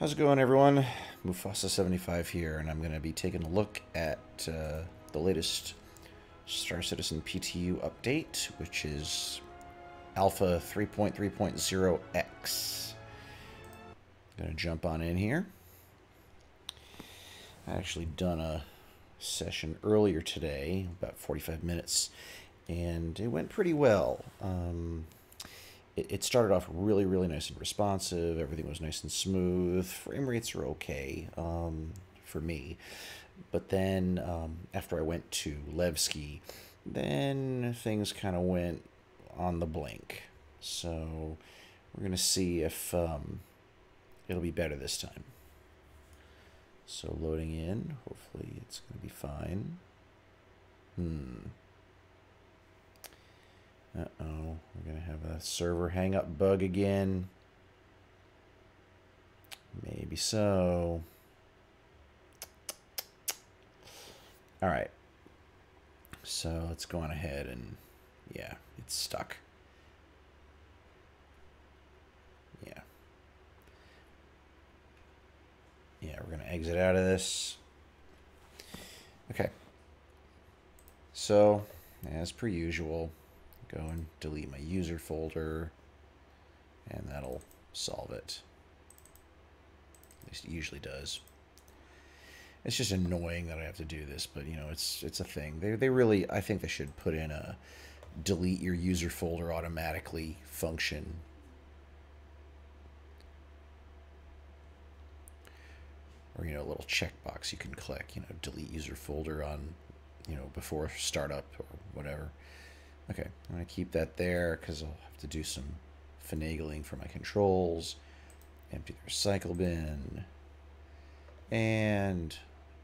How's it going, everyone? Mufasa75 here, and I'm going to be taking a look at uh, the latest Star Citizen PTU update, which is Alpha 3.3.0X. Going to jump on in here. I actually done a session earlier today, about 45 minutes, and it went pretty well. Um, it, started off really, really nice and responsive. Everything was nice and smooth. Frame rates are okay um, for me. But then um, after I went to Levski, then things kind of went on the blink. So we're going to see if um, it'll be better this time. So loading in, hopefully it's going to be fine. Hmm. Uh-oh, we're going to have a server hang up bug again. Maybe so. All right. So let's go on ahead and, yeah, it's stuck. Yeah. Yeah, we're going to exit out of this. Okay. So, as per usual, go and delete my user folder and that'll solve it. At least it usually does. It's just annoying that I have to do this, but you know, it's it's a thing. They they really I think they should put in a delete your user folder automatically function. Or you know, a little checkbox you can click, you know, delete user folder on, you know, before startup or whatever. Okay, I'm going to keep that there because I'll have to do some finagling for my controls. Empty the recycle bin. And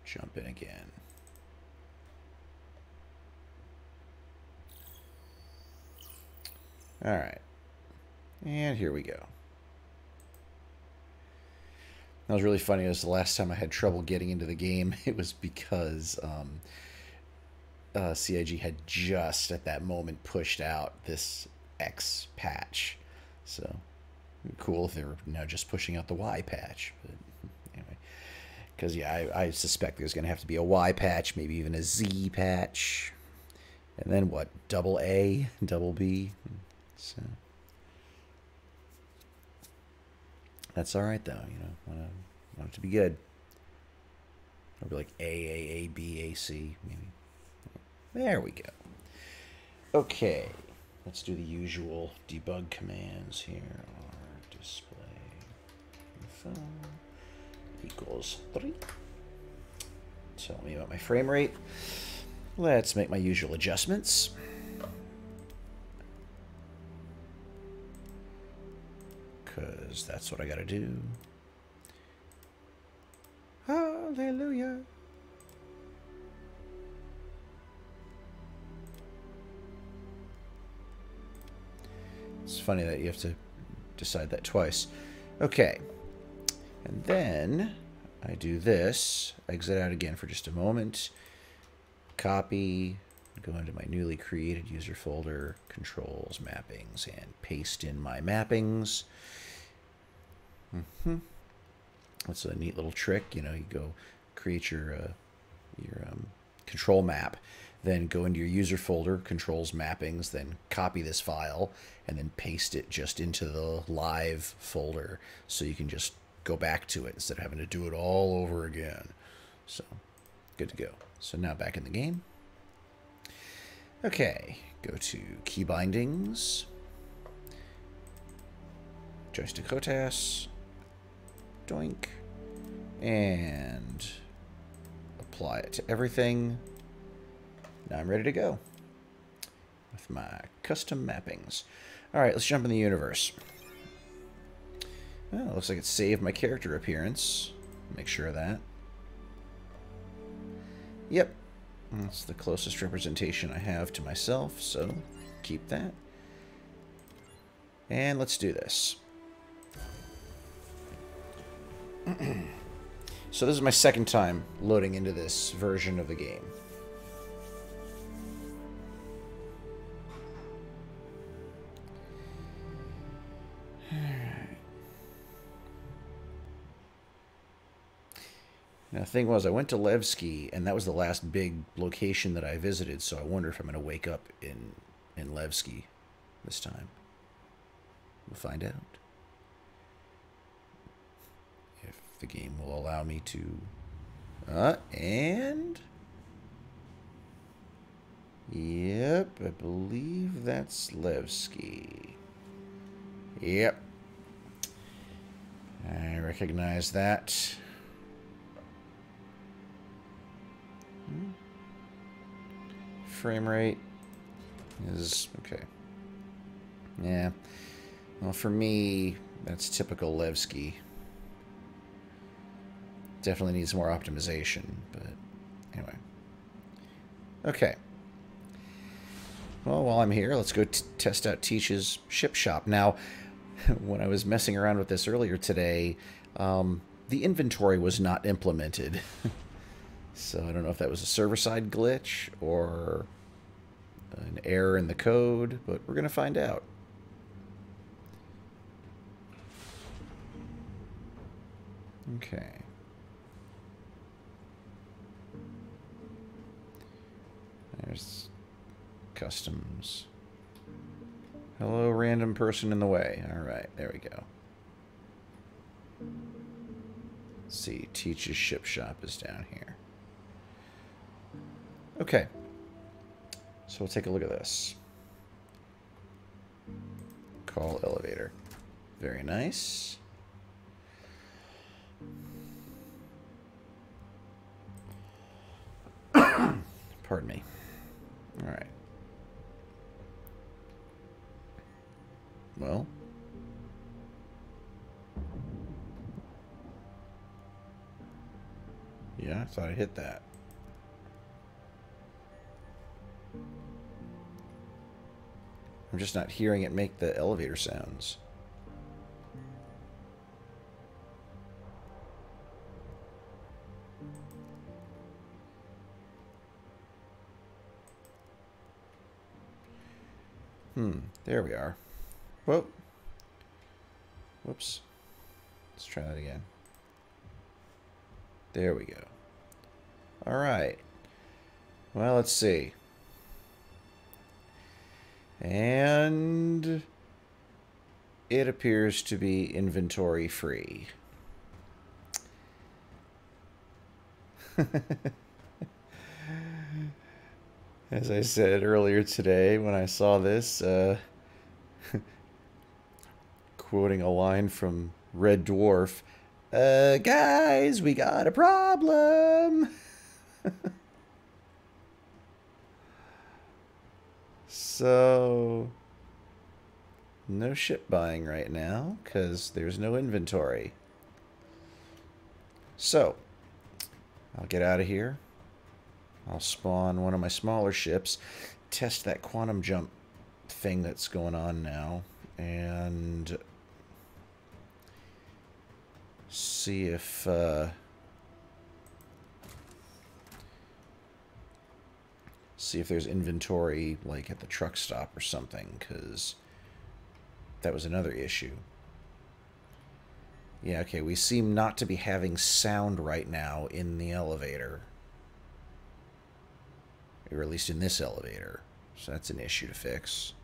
jump in again. All right. And here we go. That was really funny. It was the last time I had trouble getting into the game. It was because um, uh, CIG had just at that moment pushed out this X patch. So cool if they were now just pushing out the Y patch. But anyway, because yeah, I, I suspect there's going to have to be a Y patch, maybe even a Z patch, and then what? Double A, double B. So that's all right though. You know, want, to, want it to be good. Or be like A A A B A C maybe. There we go. Okay, let's do the usual debug commands here. R display info equals 3. Tell me about my frame rate. Let's make my usual adjustments. Because that's what I got to do. Hallelujah. Funny that you have to decide that twice. Okay. And then I do this. Exit out again for just a moment. Copy. Go into my newly created user folder, controls, mappings, and paste in my mappings. Mm -hmm. That's a neat little trick. You know, you go create your uh, your um, control map, then go into your user folder, controls mappings, then copy this file, and then paste it just into the live folder so you can just go back to it instead of having to do it all over again. So, good to go. So now back in the game. Okay, go to key bindings, joystick HOTAS, doink, and apply it to everything. Now I'm ready to go with my custom mappings. All right, let's jump in the universe. Well, looks like it saved my character appearance. Make sure of that. Yep, that's the closest representation I have to myself, so keep that. And let's do this. so this is my second time loading into this version of the game. The thing was, I went to Levski, and that was the last big location that I visited, so I wonder if I'm going to wake up in, in Levski this time. We'll find out. If the game will allow me to... Uh, and... Yep, I believe that's Levski. Yep. I recognize that. Frame rate is okay. Yeah. Well, for me, that's typical Levski. Definitely needs more optimization, but anyway. Okay. Well, while I'm here, let's go test out Teach's ship shop. Now, when I was messing around with this earlier today, um, the inventory was not implemented. so I don't know if that was a server-side glitch or an error in the code, but we're going to find out. Okay. There's customs. Hello, random person in the way. All right, there we go. Let's see, Teach's ship shop is down here. Okay. So we'll take a look at this. Call elevator. Very nice. Pardon me. All right. Well. Yeah, I thought I hit that. I'm just not hearing it make the elevator sounds. Hmm, there we are. Whoa. Whoops. Let's try that again. There we go. All right. Well, let's see. And it appears to be inventory free. As I said earlier today when I saw this, uh, quoting a line from Red Dwarf, uh, guys, we got a problem. so, no ship buying right now because there's no inventory. So, I'll get out of here. I'll spawn one of my smaller ships, test that quantum jump thing that's going on now, and see if uh, see if there's inventory like at the truck stop or something because that was another issue yeah okay we seem not to be having sound right now in the elevator or at least in this elevator so that's an issue to fix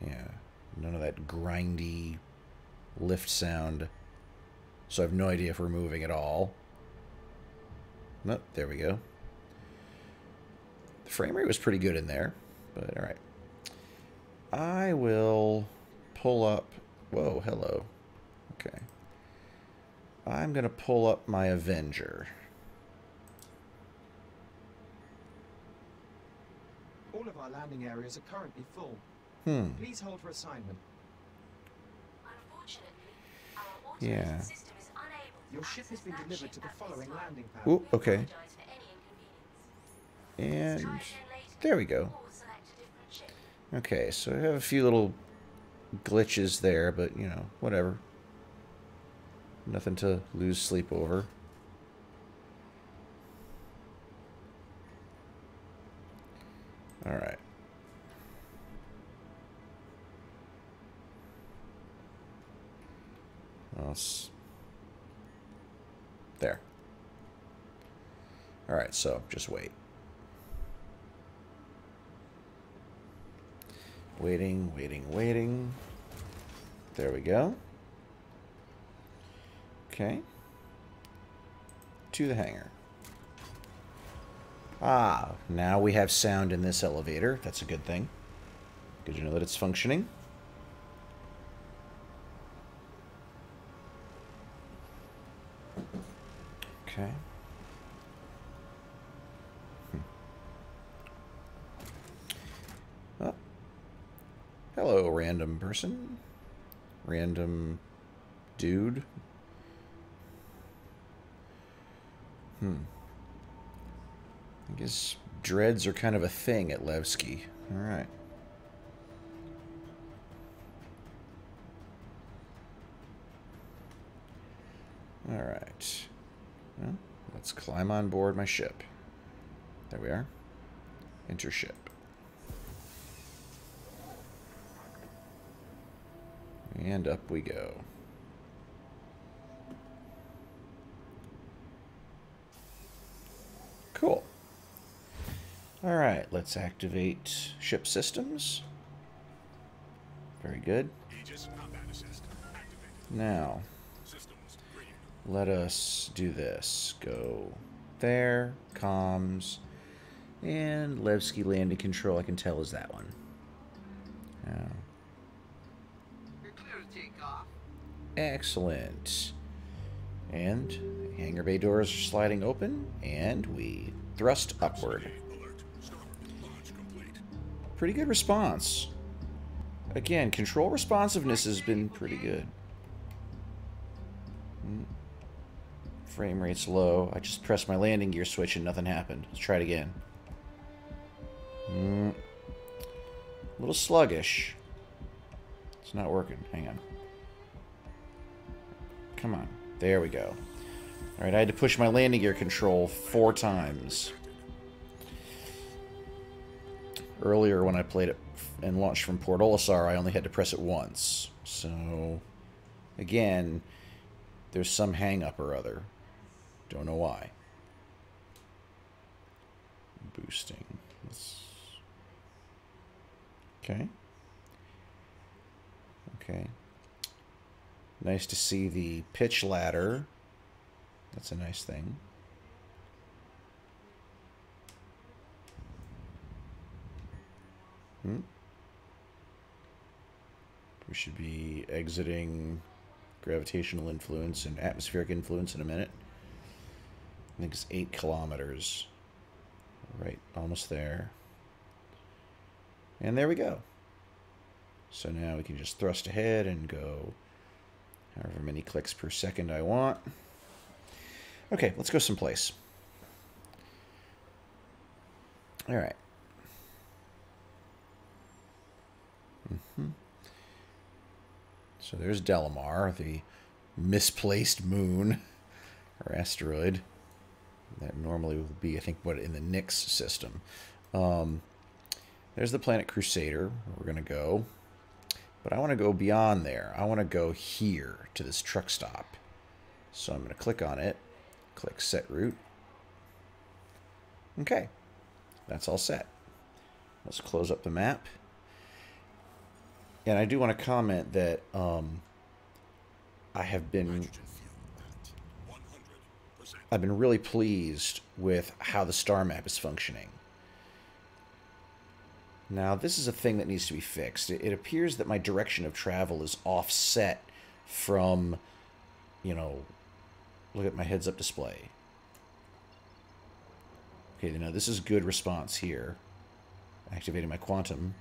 Yeah, none of that grindy lift sound. So I have no idea if we're moving at all. Nope, there we go. The frame rate was pretty good in there, but all right. I will pull up... Whoa, hello. Okay. I'm going to pull up my Avenger. All of our landing areas are currently full. Hmm. Please hold for assignment. Yeah. Your ship has been delivered to the following landing pad. Ooh, okay. And there we go. Okay, so I have a few little glitches there, but, you know, whatever. Nothing to lose sleep over. Alright. Well, it's there. All right, so just wait. Waiting, waiting, waiting. There we go. Okay. To the hangar. Ah, now we have sound in this elevator. That's a good thing. Good to know that it's functioning. Okay. Hmm. Oh. Hello, random person. Random dude. Hmm. I guess dreads are kind of a thing at Levski. Alright. Alright. Well, let's climb on board my ship. There we are. Enter ship. And up we go. Cool. Alright, let's activate ship systems. Very good. Now, let us do this. Go there, comms, and Levski landing control, I can tell is that one. Now, Excellent. And hangar bay doors are sliding open, and we thrust upward. Pretty good response. Again, control responsiveness has been pretty good. Mm. Frame rate's low. I just pressed my landing gear switch and nothing happened. Let's try it again. Mm. A little sluggish. It's not working. Hang on. Come on. There we go. Alright, I had to push my landing gear control four times. Earlier, when I played it and launched from Port Olisar, I only had to press it once. So, again, there's some hang up or other. Don't know why. Boosting. Let's... Okay. Okay. Nice to see the pitch ladder. That's a nice thing. Hmm. We should be exiting gravitational influence and atmospheric influence in a minute. I think it's eight kilometers. Right, almost there. And there we go. So now we can just thrust ahead and go however many clicks per second I want. Okay, let's go someplace. All right. Mm -hmm. So there's Delamar, the misplaced moon or asteroid. That normally would be, I think, what in the Nyx system. Um, there's the planet Crusader. We're going to go. But I want to go beyond there. I want to go here to this truck stop. So I'm going to click on it. Click Set Route. Okay. That's all set. Let's close up the map. And I do want to comment that um, I have been I've been really pleased with how the star map is functioning. Now, this is a thing that needs to be fixed. It, appears that my direction of travel is offset from, you know, look at my heads-up display. Okay, now this is good response here. Activating my quantum.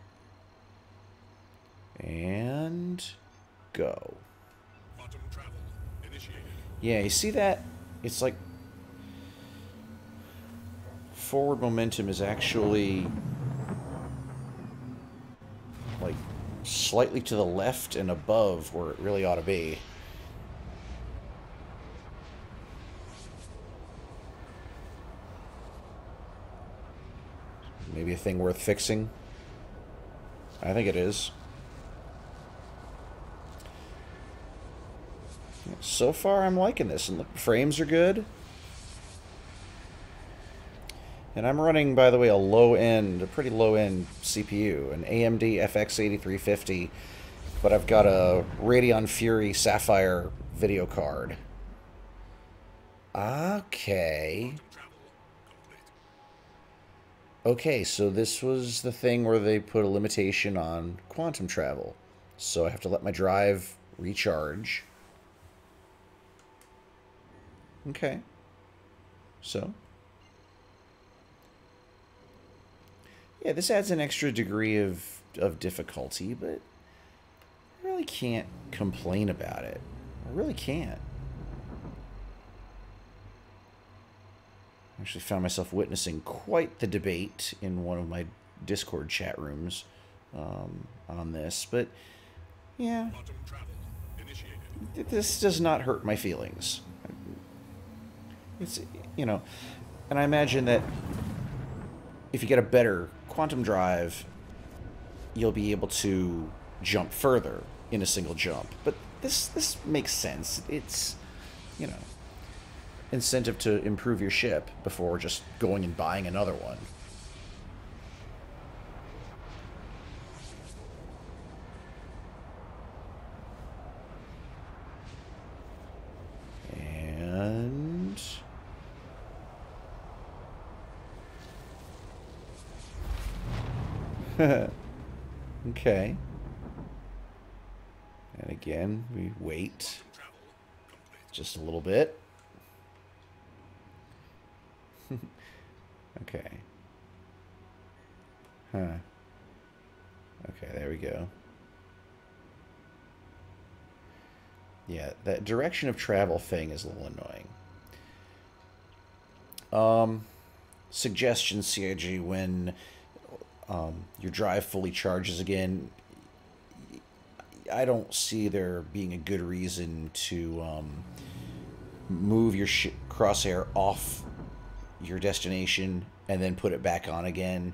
And go. Quantum travel initiated. Yeah, you see that? It's like forward momentum is actually slightly to the left and above where it really ought to be. Maybe a thing worth fixing? I think it is. So far, I'm liking this, and the frames are good. And I'm running, by the way, a low-end, a pretty low-end CPU, an AMD FX 8350, but I've got a Radeon Fury Sapphire video card. Okay. Okay, so this was the thing where they put a limitation on quantum travel. So I have to let my drive recharge. Okay. So, Yeah, this adds an extra degree of, of difficulty, but I really can't complain about it. I really can't. I actually found myself witnessing quite the debate in one of my Discord chat rooms um, on this, but yeah, this does not hurt my feelings. It's, you know, and I imagine that if you get a better quantum drive, you'll be able to jump further in a single jump. But this this makes sense. It's you know incentive to improve your ship before just going and buying another one. And okay. And again, we wait just a little bit. okay. Huh. Okay, there we go. Yeah, that direction of travel thing is a little annoying. Um, suggestion, CIG, when um, your drive fully charges again, I don't see there being a good reason to um, move your crosshair off your destination and then put it back on again.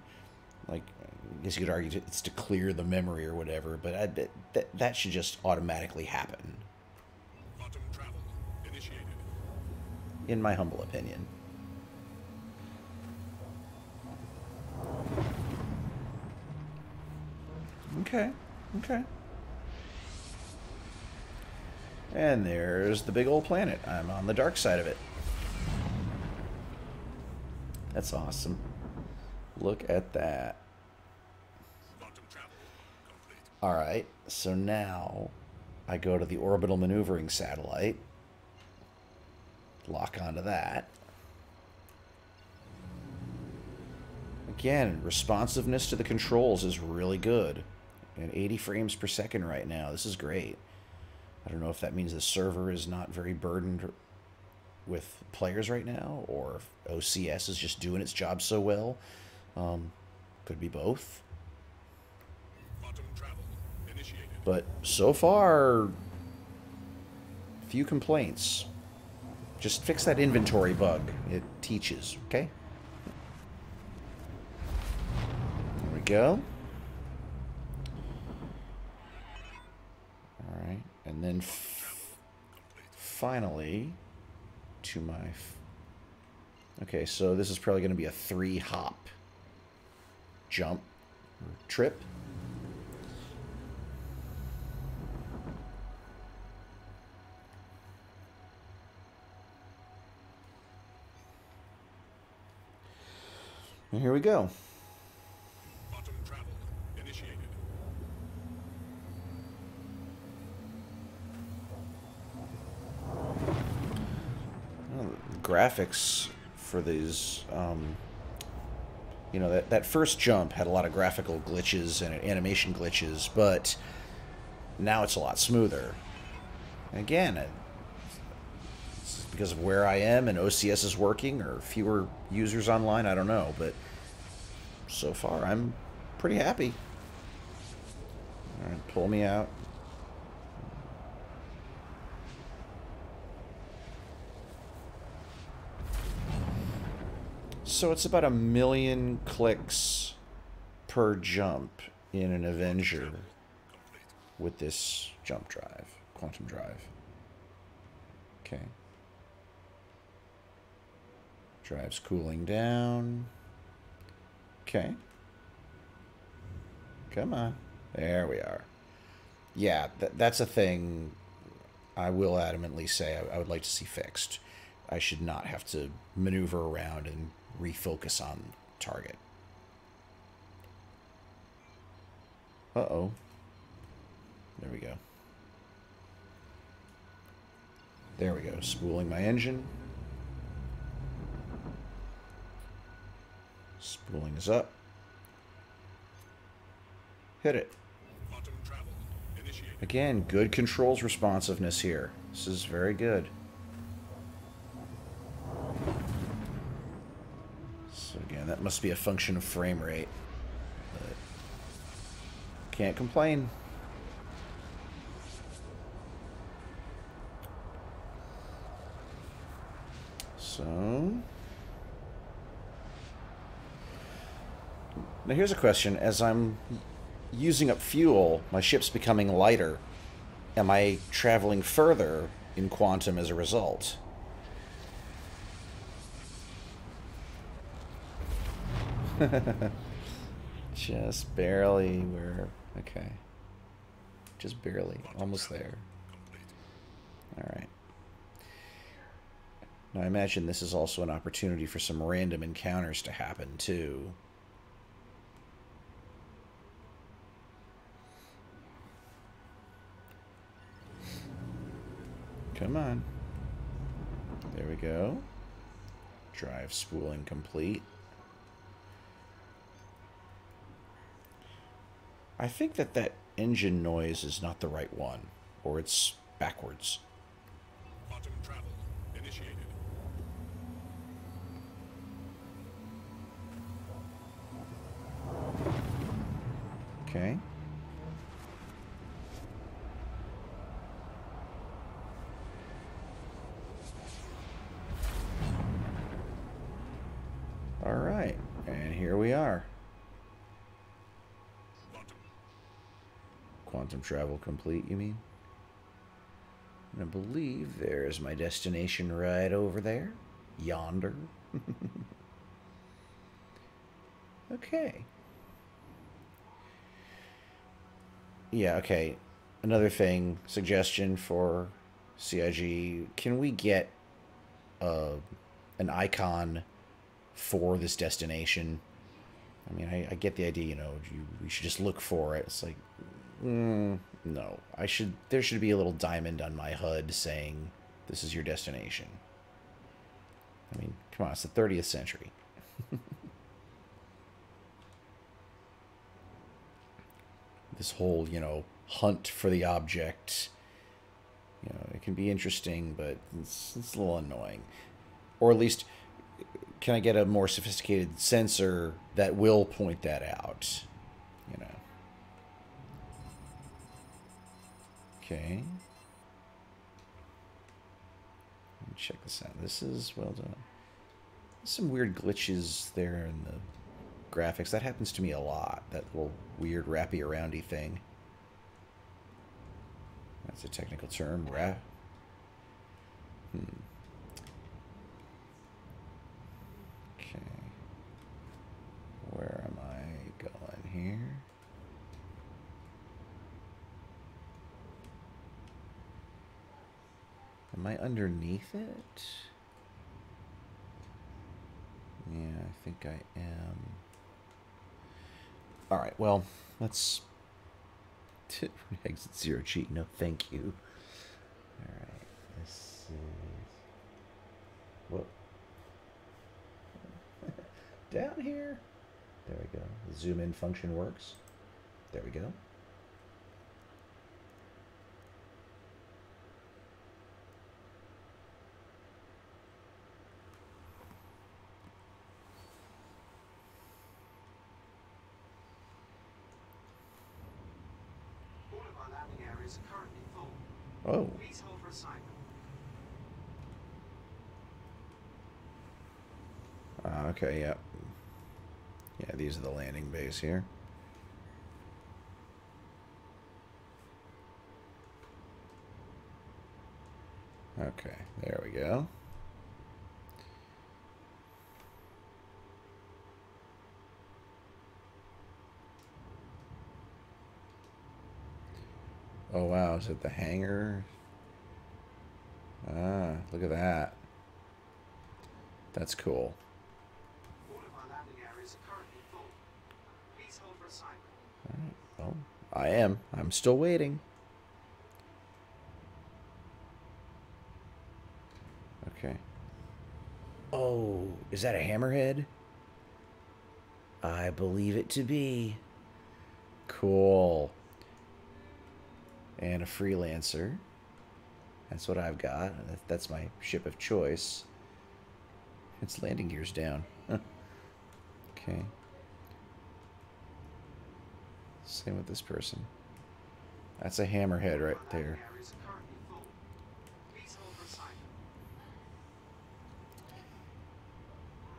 Like, I guess you could argue it's to clear the memory or whatever, but I, that, that should just automatically happen. In my humble opinion. Okay, okay. And there's the big old planet. I'm on the dark side of it. That's awesome. Look at that. Alright, so now I go to the orbital maneuvering satellite. Lock onto that. Again, responsiveness to the controls is really good and 80 frames per second right now. This is great. I don't know if that means the server is not very burdened with players right now, or if OCS is just doing its job so well. Um, could be both. But so far, few complaints. Just fix that inventory bug. It teaches, okay? There we go. And then finally, to my... okay, so this is probably going to be a three-hop jump trip. And here we go. Graphics for these. Um, you know, that, that first jump had a lot of graphical glitches and animation glitches, but now it's a lot smoother. And again, it's because of where I am and OCS is working or fewer users online, I don't know, but so far I'm pretty happy. All right, pull me out. So it's about a million clicks per jump in an Avenger with this jump drive, quantum drive. Okay. Drive's cooling down. Okay. Come on. There we are. Yeah, th that's a thing I will adamantly say I, I would like to see fixed. I should not have to maneuver around and refocus on target. Uh-oh. There we go. There we go. Spooling my engine. Spooling is up. Hit it. Quantum travel initiated. Again, good controls responsiveness here. This is very good. So again, that must be a function of frame rate. But can't complain. So now here's a question: As I'm using up fuel, my ship's becoming lighter. Am I traveling further in quantum as a result? Just barely. We're okay. Just barely. Almost there. All right. Now, I imagine this is also an opportunity for some random encounters to happen, too. Come on. There we go. Drive spooling complete. I think that that engine noise is not the right one, or it's backwards. Quantum travel initiated. Okay. All right, and here we are. Quantum. Quantum travel complete, you mean? And I believe there's my destination right over there. Yonder. okay. Yeah, okay. Another thing, suggestion for CIG, can we get uh, an icon for this destination? I mean, I, I get the idea, you know, you, we should just look for it. It's like, mm, no. I should, there should be a little diamond on my HUD saying, this is your destination. I mean, come on, it's the 30th century. this whole, you know, hunt for the object, you know, it can be interesting, but it's, it's a little annoying. Or at least, can I get a more sophisticated sensor that will point that out? Okay. Check this out. This is well done. Some weird glitches there in the graphics. That happens to me a lot. That little weird wrappy aroundy thing. That's a technical term. Wrap. Hmm. Okay. Where am I going here? Am I underneath it? Yeah, I think I am. All right, well, let's exit zero G. No, thank you. All right, this is what down here. There we go. The zoom in function works. There we go. All of our landing areas are currently full. Oh, uh, okay, yeah. Yeah, these are the landing bays here. Okay, there we go. Is it the hangar? Ah, look at that. That's cool. All of our landing areas are currently full. Please hold for assignment. I am. I'm still waiting. Okay. Oh, is that a hammerhead? I believe it to be. Cool. And a freelancer. That's what I've got. That's my ship of choice. Its landing gear's down. okay. Same with this person. That's a hammerhead right there.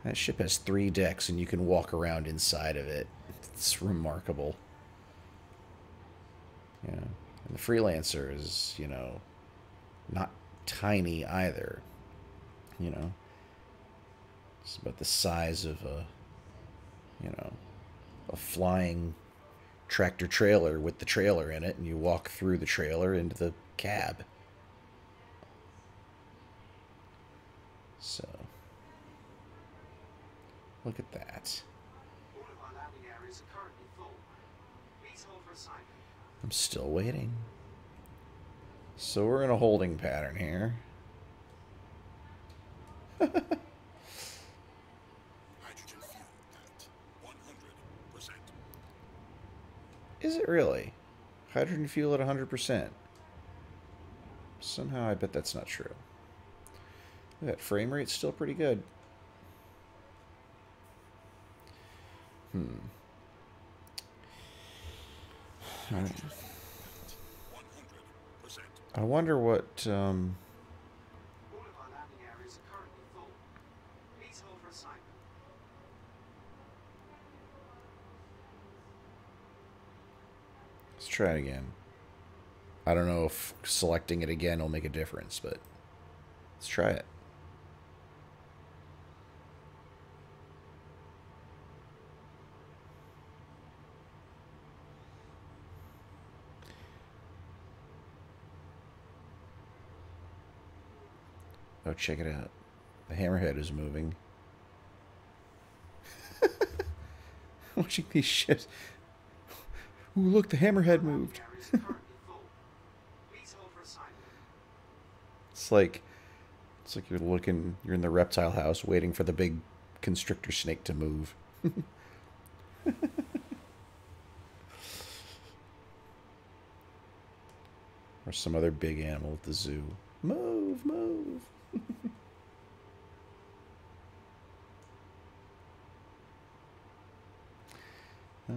That ship has three decks and you can walk around inside of it. It's remarkable. Yeah. And the freelancer is, you know, not tiny either. You know. It's about the size of a you know a flying tractor trailer with the trailer in it and you walk through the trailer into the cab. So Look at that. I'm still waiting. So we're in a holding pattern here. Hydrogen fuel at 100%. Is it really? Hydrogen fuel at 100%. Somehow I bet that's not true. That frame rate's still pretty good. Hmm. Alright. 100%. I wonder what, um... Let's try it again. I don't know if selecting it again will make a difference, but let's try it. Oh, check it out. The hammerhead is moving. Watching these ships. Ooh, look, the hammerhead moved. It's like it's like you're looking you're in the reptile house waiting for the big constrictor snake to move. or some other big animal at the zoo. Move, move. Oh.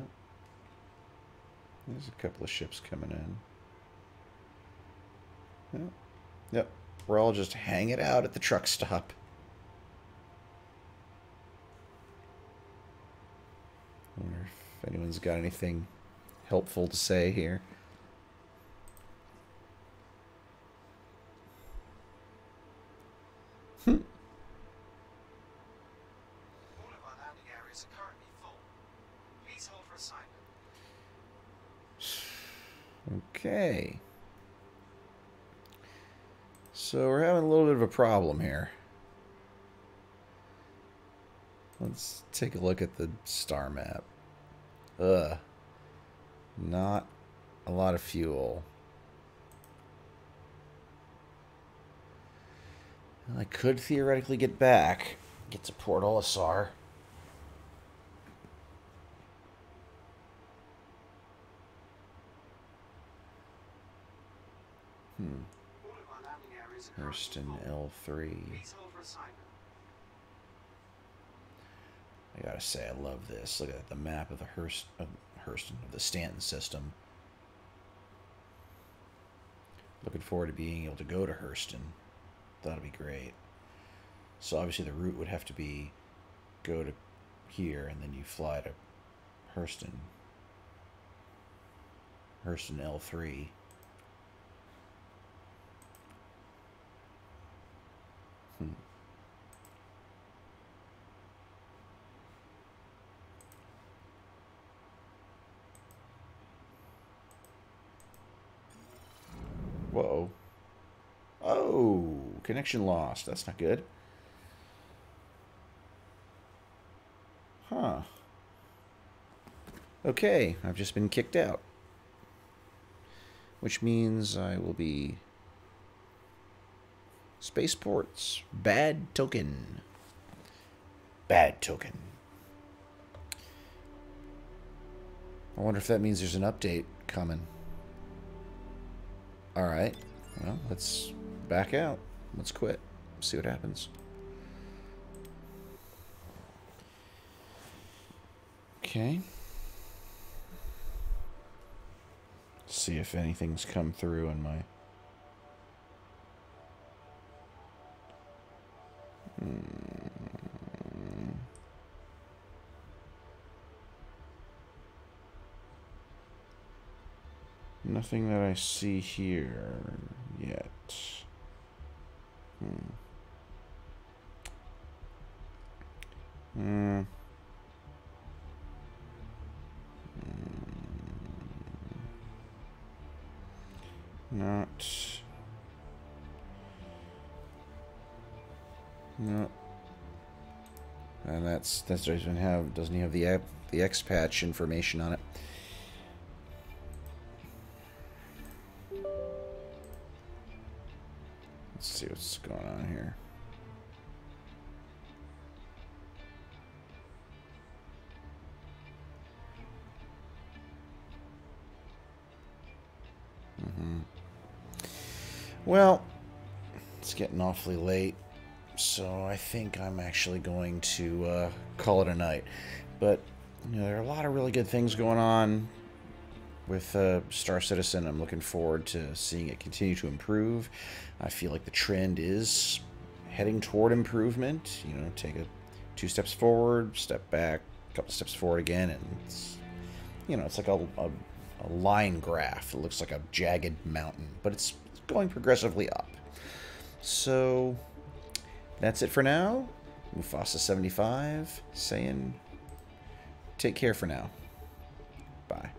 There's a couple of ships coming in. Yep. Yep. We're all just hanging out at the truck stop. I wonder if anyone's got anything helpful to say here. All of our landing areas are currently full. Please hold for assignment. Okay. So we're having a little bit of a problem here. Let's take a look at the star map. Ugh. Not a lot of fuel. I could theoretically get back. Get to Port Olisar. Hmm. All of our landing areas are currently Hurston full. L3. Please hold for assignment. I gotta say, I love this. Look at the map of the Hurst, uh, Hurston, of the Stanton system. Looking forward to being able to go to Hurston. That'll be great. So obviously the route would have to be go to here and then you fly to Hurston. Hurston L3. Mm. Whoa. Oh, connection lost. That's not good. Huh. Okay, I've just been kicked out. Which means I will be... Spaceports. Bad token. Bad token. I wonder if that means there's an update coming. Alright. Well, let's back out. Let's quit. See what happens. Okay. See if anything's come through in my... Nothing that I see here yet. Hmm. Hmm. Not. No. And that's that's doesn't have doesn't have the the X patch information on it. Let's see what's going on here. Mm-hmm. Well, it's getting awfully late, so I think I'm actually going to uh, call it a night. But you know, there are a lot of really good things going on with uh, Star Citizen. I'm looking forward to seeing it continue to improve. I feel like the trend is heading toward improvement. You know, take a two steps forward, step back, a couple steps forward again, and it's you know, it's like a, a, a line graph. It looks like a jagged mountain, but it's going progressively up. So that's it for now. Mufasa75 saying take care for now. Bye.